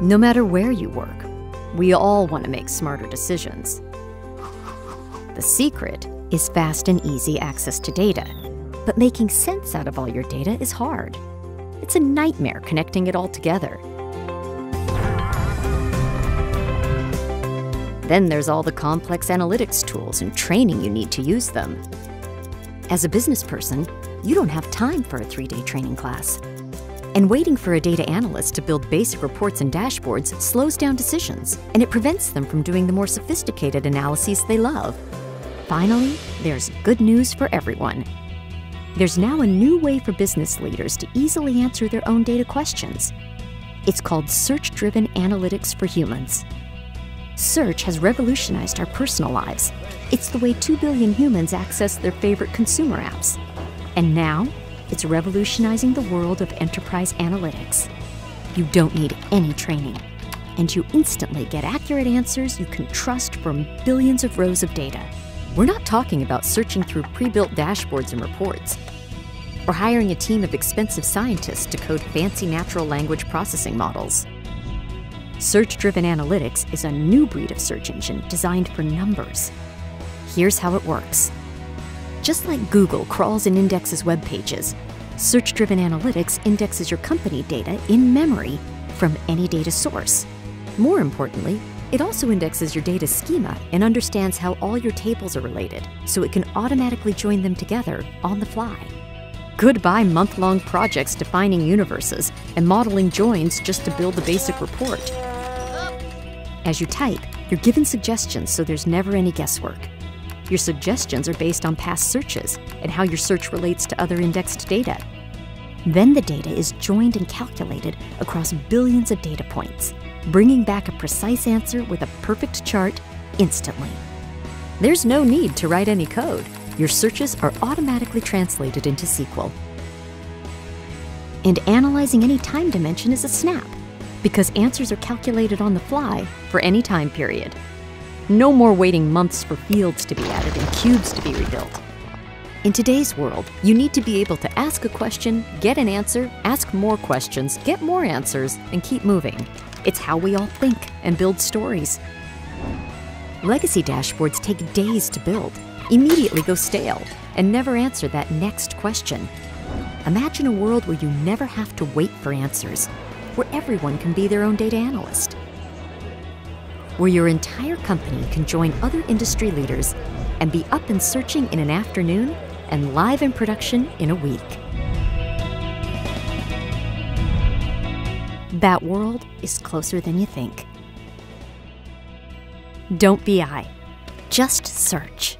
No matter where you work, we all want to make smarter decisions. The secret is fast and easy access to data, but making sense out of all your data is hard. It's a nightmare connecting it all together. Then there's all the complex analytics tools and training you need to use them. As a business person, you don't have time for a three day training class. And waiting for a data analyst to build basic reports and dashboards slows down decisions, and it prevents them from doing the more sophisticated analyses they love. Finally, there's good news for everyone. There's now a new way for business leaders to easily answer their own data questions. It's called Search Driven Analytics for Humans. Search has revolutionized our personal lives. It's the way 2 billion humans access their favorite consumer apps. And now, it's revolutionizing the world of enterprise analytics. You don't need any training, and you instantly get accurate answers you can trust from billions of rows of data. We're not talking about searching through pre built dashboards and reports, or hiring a team of expensive scientists to code fancy natural language processing models. Search driven analytics is a new breed of search engine designed for numbers. Here's how it works. Just like Google crawls and indexes web pages, search driven analytics indexes your company data in memory from any data source. More importantly, it also indexes your data schema and understands how all your tables are related, so it can automatically join them together on the fly. Goodbye month long projects defining universes and modeling joins just to build the basic report. As you type, you're given suggestions so there's never any guesswork. Your suggestions are based on past searches and how your search relates to other indexed data. Then the data is joined and calculated across billions of data points, bringing back a precise answer with a perfect chart instantly. There's no need to write any code. Your searches are automatically translated into SQL. And analyzing any time dimension is a snap because answers are calculated on the fly for any time period. No more waiting months for fields to be added and cubes to be rebuilt. In today's world, you need to be able to ask a question, get an answer, ask more questions, get more answers, and keep moving. It's how we all think and build stories. Legacy dashboards take days to build, immediately go stale, and never answer that next question. Imagine a world where you never have to wait for answers, where everyone can be their own data analyst. Where your entire company can join other industry leaders and be up and searching in an afternoon and live in production in a week. That world is closer than you think. Don't BI. Just search.